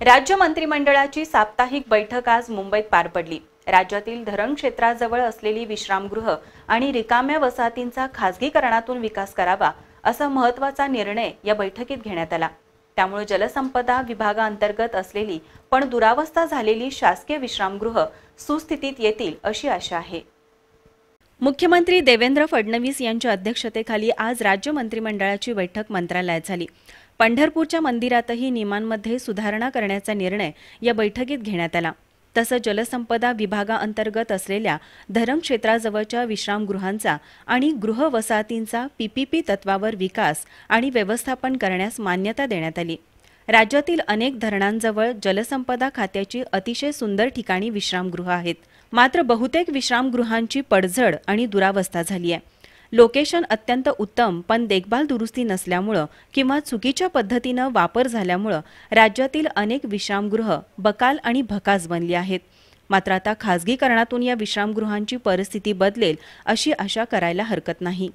राज्य मंत्रिमंडळाची साप्ताहिक बैठक आज मुंबईत पार पडली. राज्यातील धरण क्षेत्राजवळ असलेली विश्रामगृह आणि रिकाम्या वसाहतींचा खासगीकरणातून विकास करावा असा महत्त्वाचा निर्णय या बैठकीत घेण्यात आला. त्यामुळे जलसंपदा विभागाअंतर्गत असलेली पण दुरावस्था झालेली शासकीय विश्रामगृह सुस्थितीत येतील अशी आशा आहे. मुख्यमंत्री देवेंद्र फडणवीस यांच्या अध्यक्षतेखाली आज राज्य मंत्रिमंडळाची बैठक मंत्रालयात झाली. पंढरपूरच्या मंदिरातही नियमांमध्ये सुधारणा करण्याचा निर्णय या बैठकीत घेण्यात आला. तसंच जलसंपदा विभागाअंतर्गत असलेल्या धरमक्षेत्राजवळच्या विश्रामगृहांचा आणि गृहवसाहतींचा पीपीपी तत्वावर विकास आणि व्यवस्थापन करण्यास मान्यता देण्यात आली. राज्यातील अनेक धरणांजवळ जलसंपदा खात्याची अतिशय सुंदर ठिकाणी विश्रामगृह आहेत. मात्र बहुतेक विश्रामगृहांची पडझड आणि दुरावस्था झाली आहे लोकेशन अत्यंत उत्तम पण देखभाल दुरुस्ती नसल्यामुळं किंवा चुकीच्या पद्धतीनं वापर झाल्यामुळं राज्यातील अनेक विश्रामगृह बकाल आणि भकास बनली आहेत. मात्र आता खासगीकरणातून या विश्रामगृहांची परिस्थिती बदलेल अशी आशा करायला हरकत नाही.